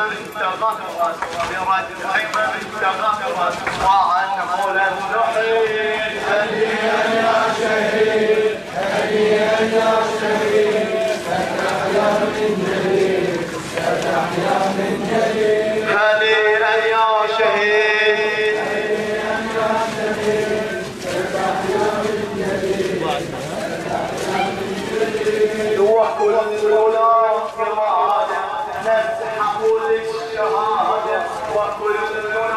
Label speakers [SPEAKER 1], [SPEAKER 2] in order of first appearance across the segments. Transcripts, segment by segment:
[SPEAKER 1] فمن يا شهيد هديا يا شهيد ستحيا من جديد ستحيا من جديد هديا يا شهيد هديا يا شهيد ستحيا من جديد the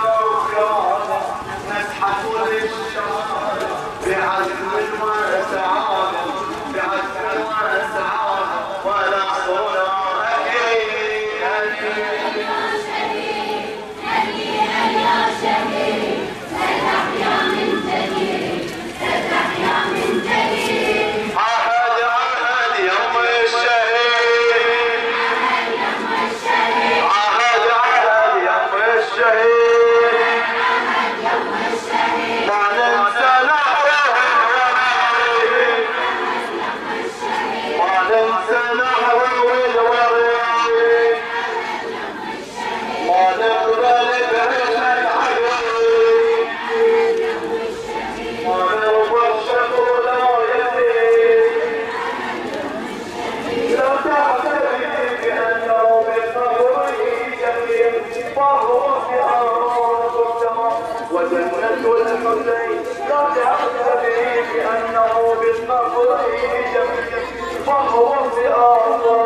[SPEAKER 2] 번, 두 번, 세, 어, 어.